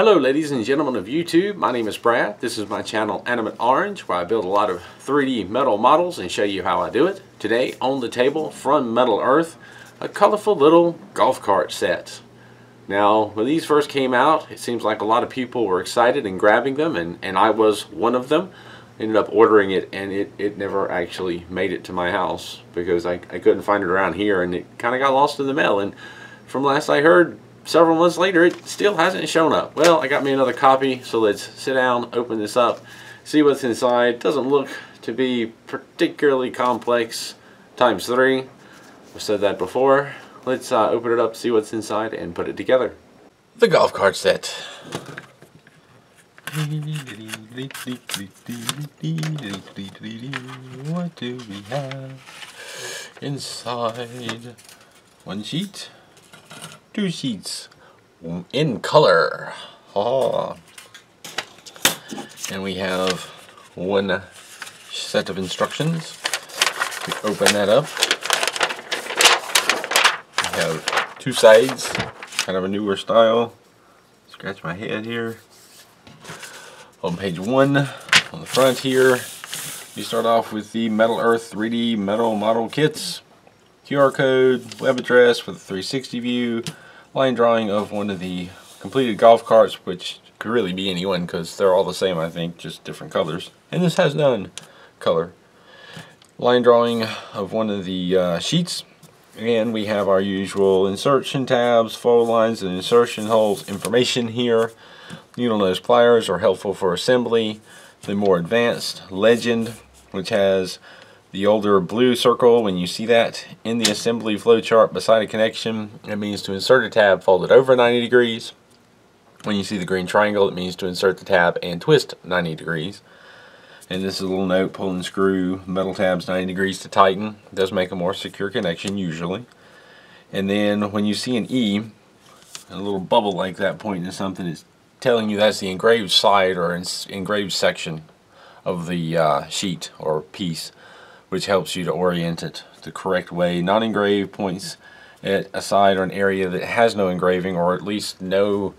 Hello ladies and gentlemen of YouTube, my name is Brad. This is my channel Animate Orange where I build a lot of 3D metal models and show you how I do it. Today on the table from Metal Earth, a colorful little golf cart set. Now when these first came out, it seems like a lot of people were excited and grabbing them and, and I was one of them. Ended up ordering it and it, it never actually made it to my house because I, I couldn't find it around here and it kind of got lost in the mail and from last I heard several months later, it still hasn't shown up. Well, I got me another copy, so let's sit down, open this up, see what's inside. Doesn't look to be particularly complex times three. I've said that before. Let's uh, open it up, see what's inside, and put it together. The golf cart set. What do we have inside? One sheet two sheets in color. Oh. And we have one set of instructions. We open that up. We have two sides, kind of a newer style. Scratch my head here. On page one, on the front here, you start off with the Metal Earth 3D metal model kits. QR code, web address with a 360 view, line drawing of one of the completed golf carts, which could really be anyone because they're all the same, I think, just different colors. And this has none color. Line drawing of one of the uh, sheets. And we have our usual insertion tabs, fold lines, and insertion holes information here. Needle nose pliers are helpful for assembly. The more advanced legend, which has the older blue circle, when you see that in the assembly flowchart beside a connection, it means to insert a tab folded over 90 degrees. When you see the green triangle, it means to insert the tab and twist 90 degrees. And this is a little note, pull and screw metal tabs 90 degrees to tighten. It does make a more secure connection usually. And then when you see an E, a little bubble like that pointing to something, it's telling you that's the engraved side or engraved section of the uh, sheet or piece which helps you to orient it the correct way. Not engraved points at a side or an area that has no engraving or at least no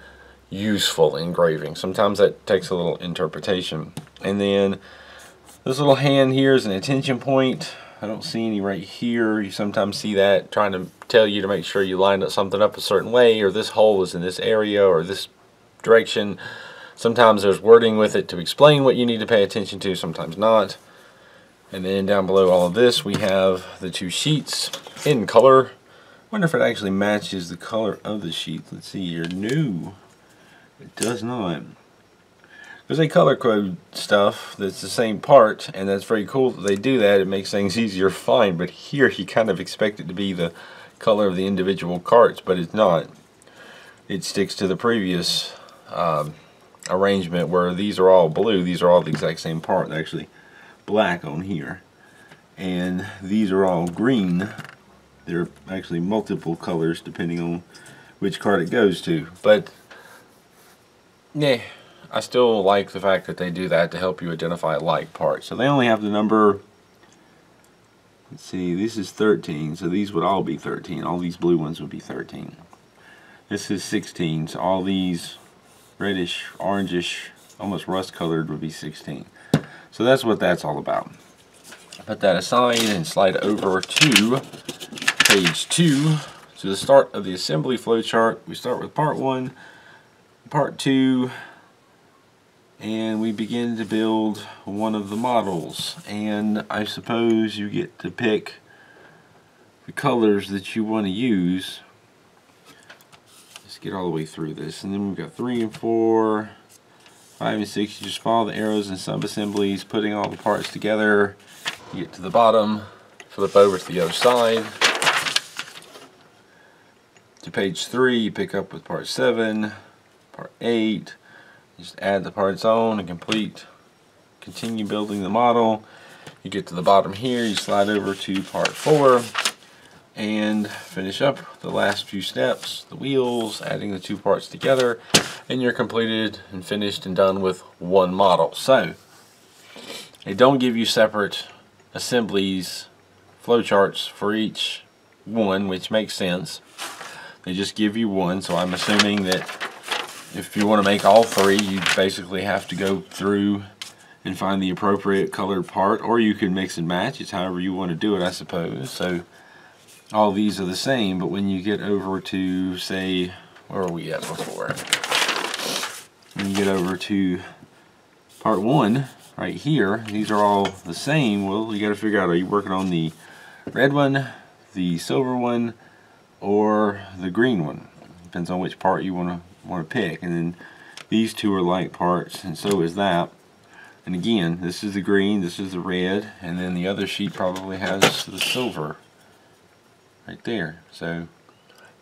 useful engraving. Sometimes that takes a little interpretation. And then this little hand here is an attention point. I don't see any right here. You sometimes see that trying to tell you to make sure you line up something up a certain way or this hole is in this area or this direction. Sometimes there's wording with it to explain what you need to pay attention to, sometimes not. And then down below all of this we have the two sheets in color. wonder if it actually matches the color of the sheet. Let's see here. No, it does not. There's a color code stuff that's the same part and that's very cool that they do that. It makes things easier to find but here you kind of expect it to be the color of the individual carts but it's not. It sticks to the previous um, arrangement where these are all blue. These are all the exact same part actually black on here. And these are all green. There are actually multiple colors depending on which card it goes to. But yeah I still like the fact that they do that to help you identify like parts. So they only have the number let's see this is 13 so these would all be 13 all these blue ones would be 13 this is 16 so all these reddish orangish almost rust colored would be 16 so that's what that's all about. Put that aside and slide over to page 2. To the start of the assembly flowchart, we start with part 1, part 2, and we begin to build one of the models. And I suppose you get to pick the colors that you want to use. Let's get all the way through this. And then we've got 3 and 4, 5 and 6, you just follow the arrows and sub-assemblies, putting all the parts together. You get to the bottom, flip over to the other side. To page 3, you pick up with part 7, part 8. Just add the parts on and complete. Continue building the model. You get to the bottom here, you slide over to part 4 and finish up the last few steps, the wheels, adding the two parts together, and you're completed and finished and done with one model. So, they don't give you separate assemblies, flowcharts for each one, which makes sense. They just give you one, so I'm assuming that if you want to make all three, you basically have to go through and find the appropriate colored part, or you can mix and match. It's however you want to do it, I suppose. So all these are the same, but when you get over to, say, where were we at before? When you get over to part one, right here, these are all the same. Well, you got to figure out, are you working on the red one, the silver one, or the green one? Depends on which part you want to want to pick. And then these two are like parts, and so is that. And again, this is the green, this is the red, and then the other sheet probably has the silver right there. So you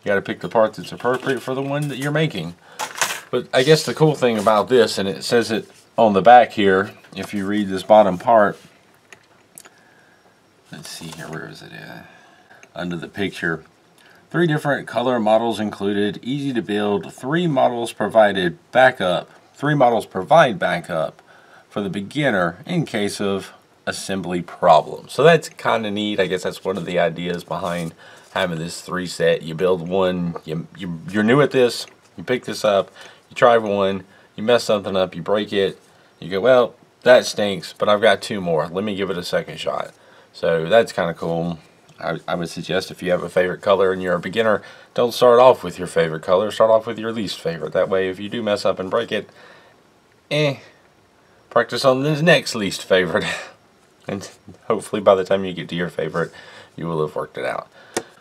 got to pick the part that's appropriate for the one that you're making. But I guess the cool thing about this, and it says it on the back here, if you read this bottom part, let's see here, where is it at? Under the picture. Three different color models included, easy to build, three models provided backup, three models provide backup for the beginner in case of assembly problem. So that's kind of neat. I guess that's one of the ideas behind having this three set. You build one, you, you, you're new at this, you pick this up, you try one, you mess something up, you break it, you go, well, that stinks, but I've got two more. Let me give it a second shot. So that's kind of cool. I, I, would suggest if you have a favorite color and you're a beginner, don't start off with your favorite color. Start off with your least favorite. That way, if you do mess up and break it, eh, practice on the next least favorite. and hopefully by the time you get to your favorite, you will have worked it out.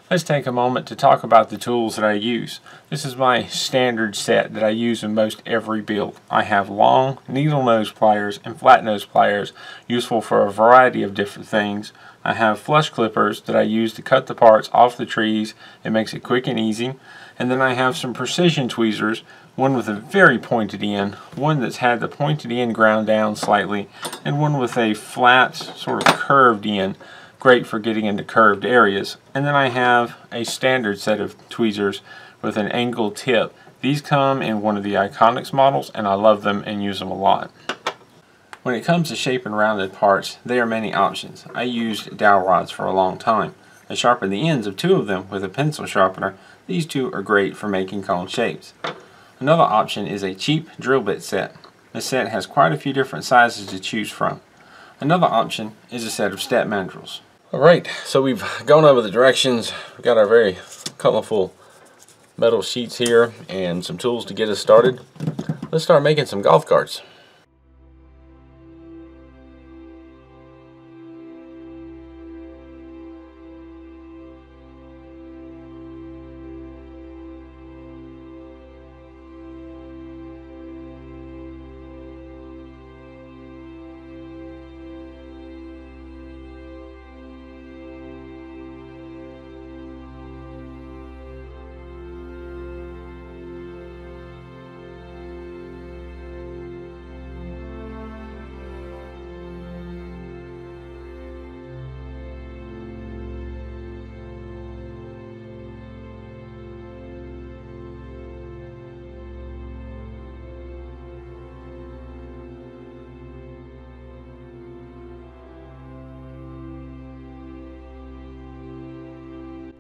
Let's take a moment to talk about the tools that I use. This is my standard set that I use in most every build. I have long needle nose pliers and flat nose pliers useful for a variety of different things. I have flush clippers that I use to cut the parts off the trees. It makes it quick and easy. And then I have some precision tweezers one with a very pointed end, one that's had the pointed end ground down slightly, and one with a flat, sort of curved end, great for getting into curved areas. And then I have a standard set of tweezers with an angled tip. These come in one of the ICONX models, and I love them and use them a lot. When it comes to shaping rounded parts, there are many options. I used dowel rods for a long time. I sharpened the ends of two of them with a pencil sharpener. These two are great for making cone shapes. Another option is a cheap drill bit set. This set has quite a few different sizes to choose from. Another option is a set of step mandrels. Alright, so we've gone over the directions. We've got our very colorful metal sheets here and some tools to get us started. Let's start making some golf carts.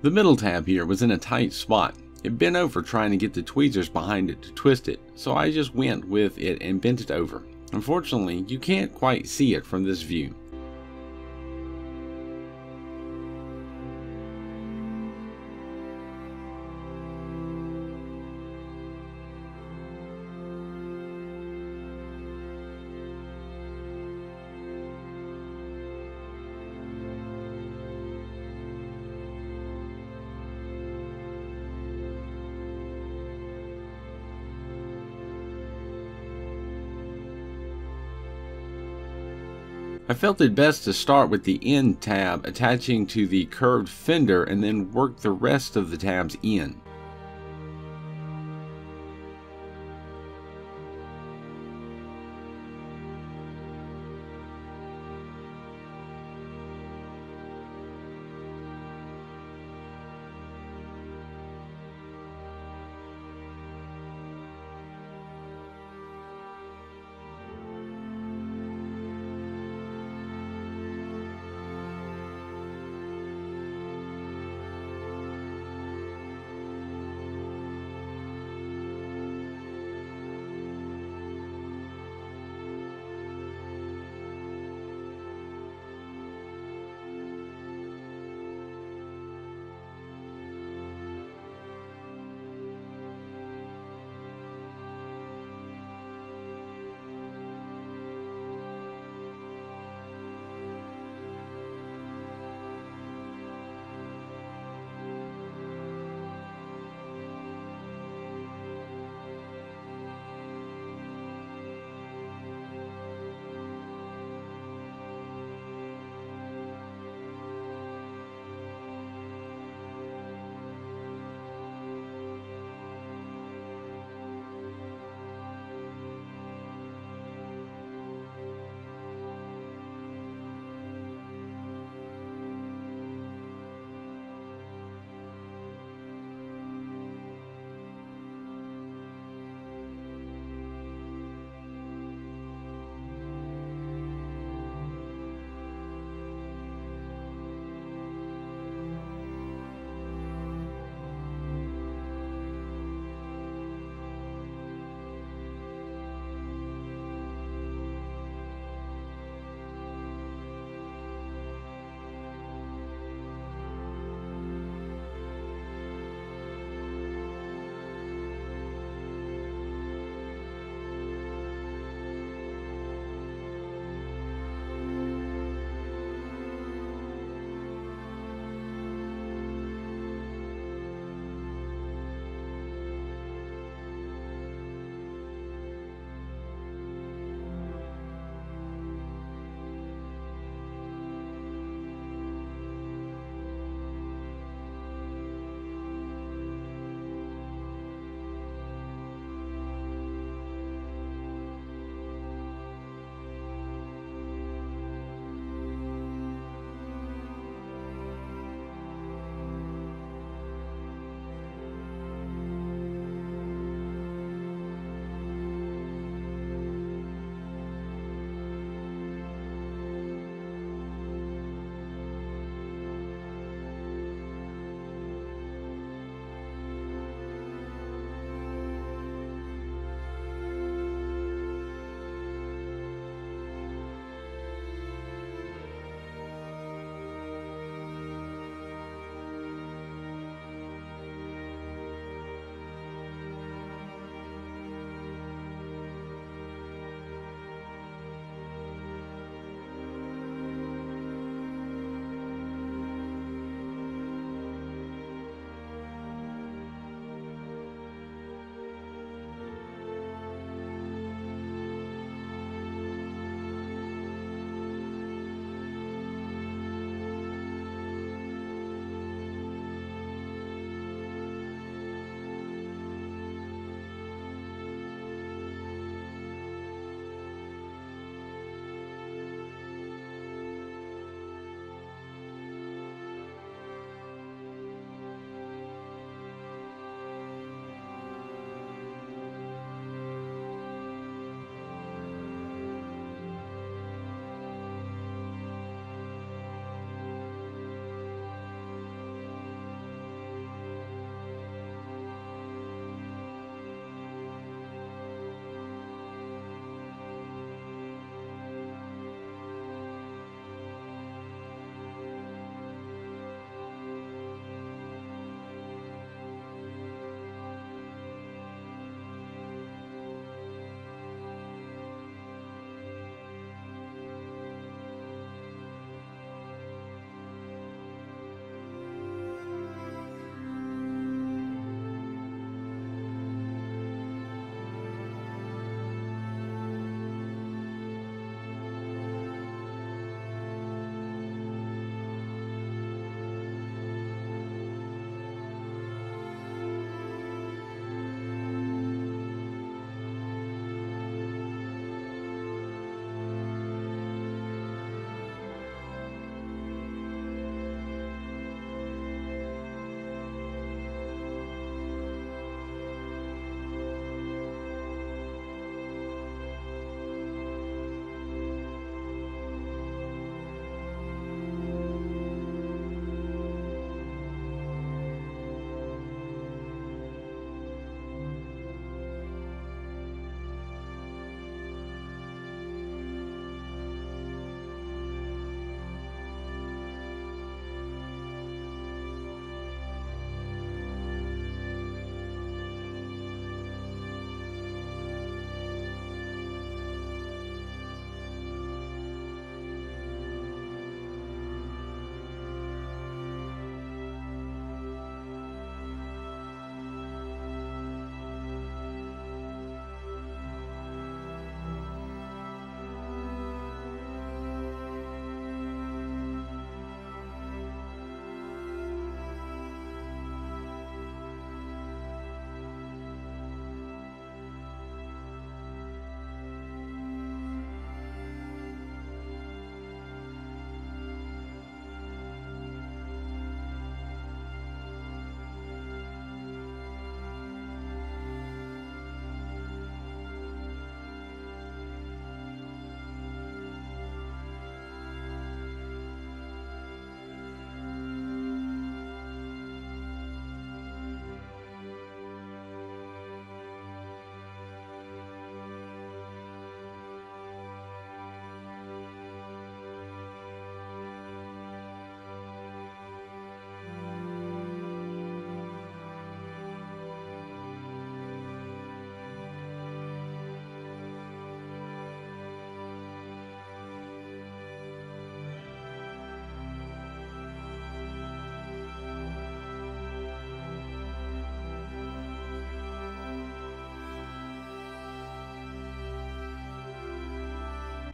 The middle tab here was in a tight spot. It bent over trying to get the tweezers behind it to twist it, so I just went with it and bent it over. Unfortunately, you can't quite see it from this view. I felt it best to start with the end tab attaching to the curved fender and then work the rest of the tabs in.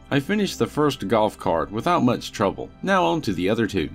I finished the first golf cart without much trouble. Now on to the other two.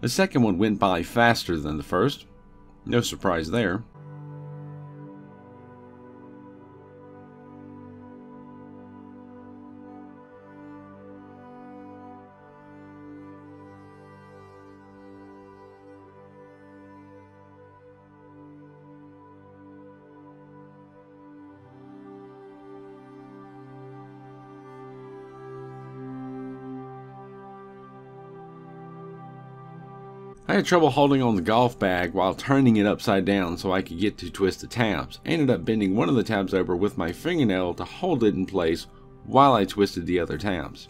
The second one went by faster than the first. No surprise there. I had trouble holding on the golf bag while turning it upside down so I could get to twist the tabs. I ended up bending one of the tabs over with my fingernail to hold it in place while I twisted the other tabs.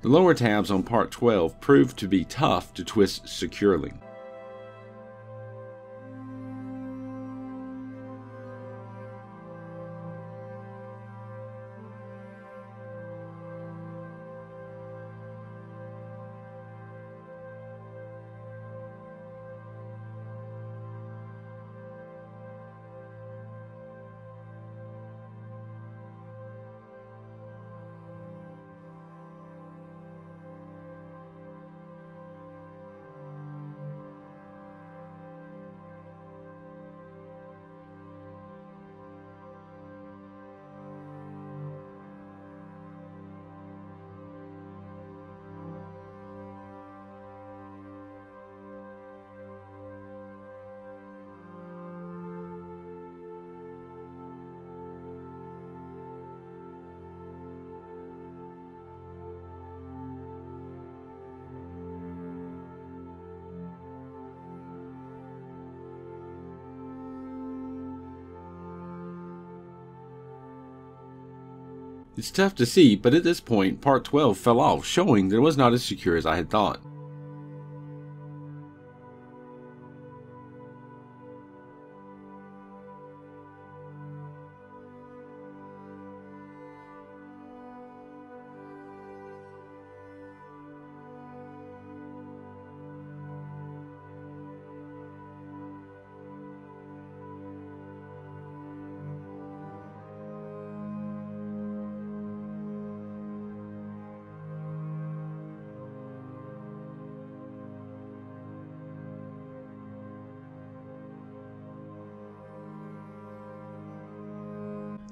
The lower tabs on part 12 proved to be tough to twist securely. It's tough to see, but at this point, part 12 fell off, showing that it was not as secure as I had thought.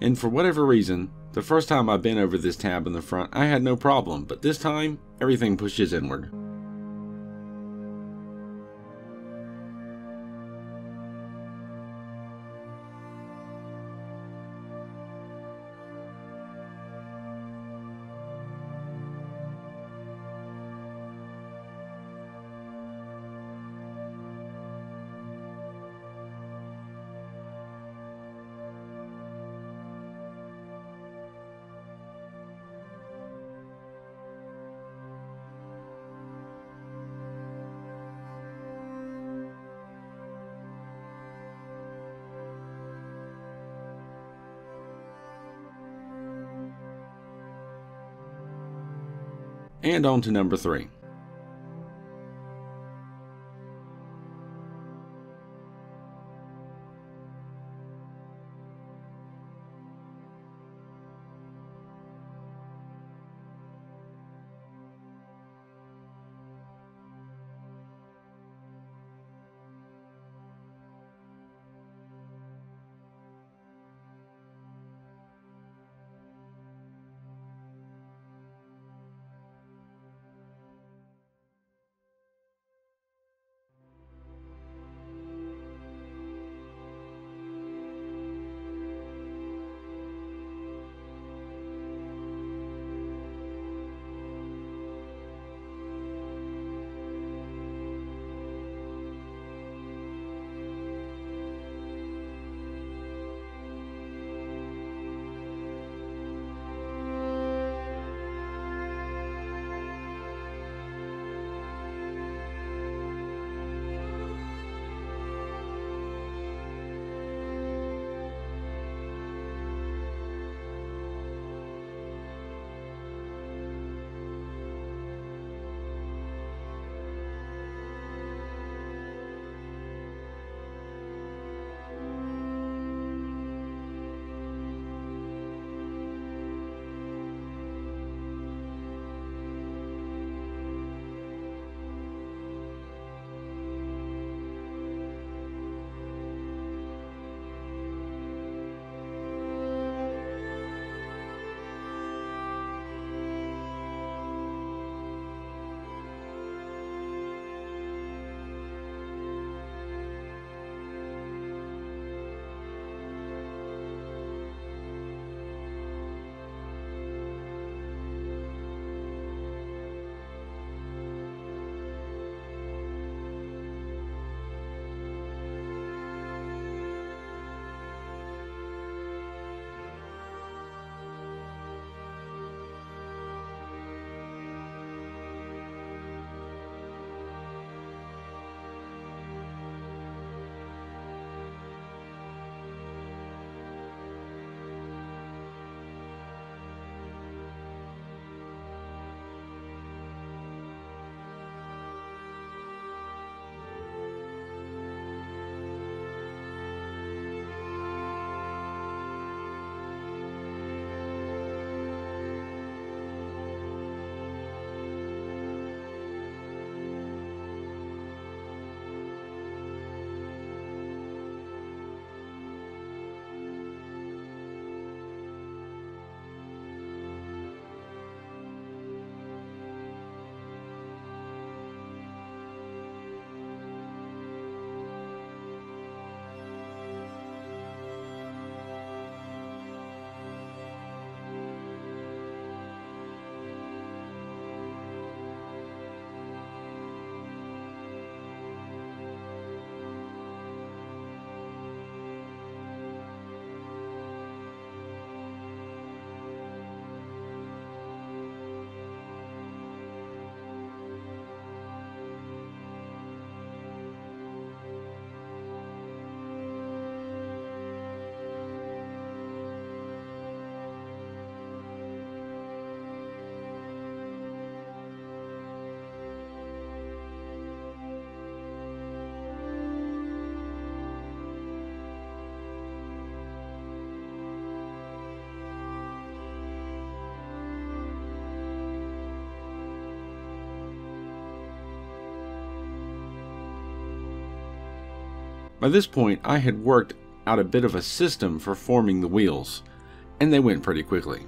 And for whatever reason, the first time I bent over this tab in the front, I had no problem, but this time, everything pushes inward. And on to number three. By this point, I had worked out a bit of a system for forming the wheels, and they went pretty quickly.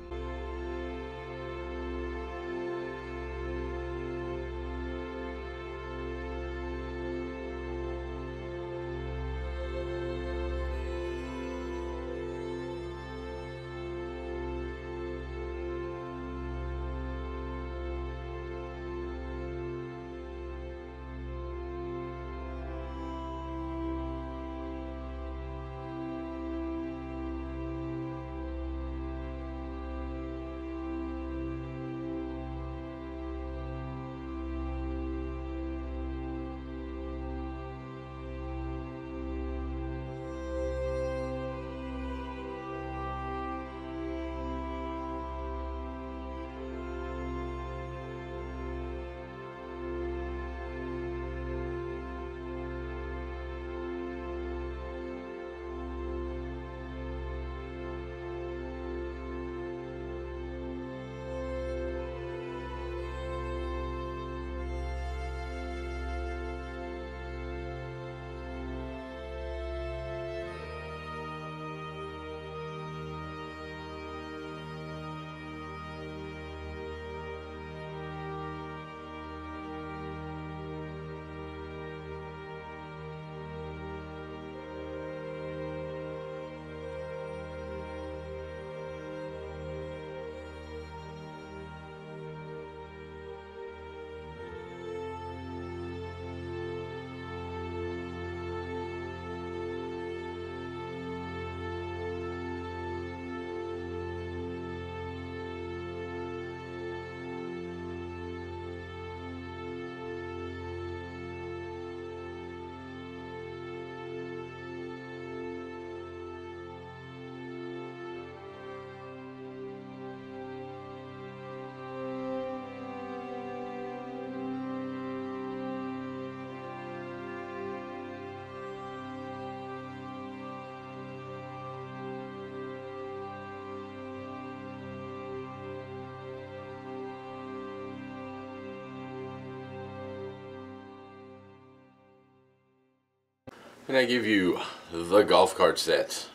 And I give you the golf cart set.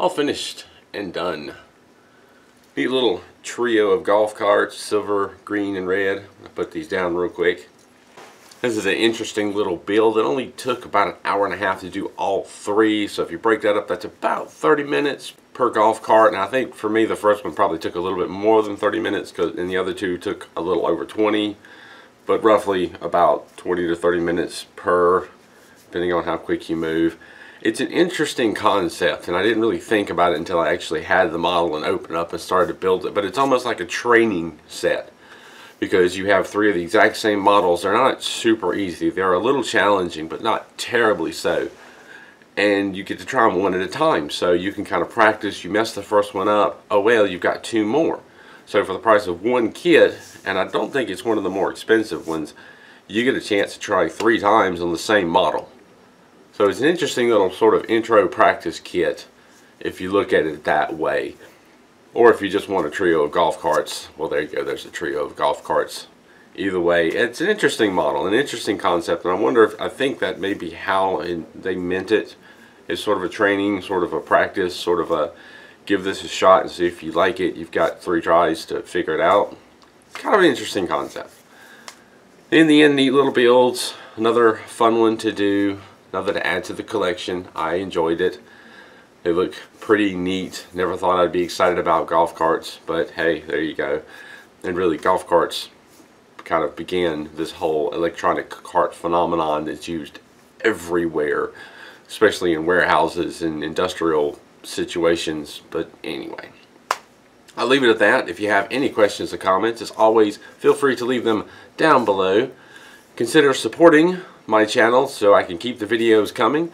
All finished and done. Neat little trio of golf carts, silver, green, and red. I'll put these down real quick. This is an interesting little build. It only took about an hour and a half to do all three. So if you break that up, that's about 30 minutes per golf cart. And I think for me, the first one probably took a little bit more than 30 minutes because and the other two took a little over 20. But roughly about 20 to 30 minutes per depending on how quick you move. It's an interesting concept, and I didn't really think about it until I actually had the model and opened up and started to build it. But it's almost like a training set because you have three of the exact same models. They're not super easy. They're a little challenging, but not terribly so. And you get to try them one at a time. So you can kind of practice. You mess the first one up. Oh, well, you've got two more. So for the price of one kit, and I don't think it's one of the more expensive ones, you get a chance to try three times on the same model. So it's an interesting little sort of intro practice kit if you look at it that way. Or if you just want a trio of golf carts, well there you go, there's a trio of golf carts. Either way, it's an interesting model, an interesting concept, and I wonder if, I think that may be how they meant it. It's sort of a training, sort of a practice, sort of a give this a shot and see if you like it. You've got three tries to figure it out. Kind of an interesting concept. In the end, neat little builds. Another fun one to do another to add to the collection. I enjoyed it. They look pretty neat. Never thought I'd be excited about golf carts, but hey, there you go. And really, golf carts kind of began this whole electronic cart phenomenon that's used everywhere, especially in warehouses and industrial situations. But anyway, I'll leave it at that. If you have any questions or comments, as always, feel free to leave them down below. Consider supporting my channel so I can keep the videos coming.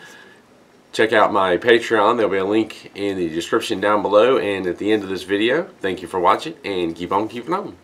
Check out my Patreon. There'll be a link in the description down below and at the end of this video. Thank you for watching and keep on keeping on.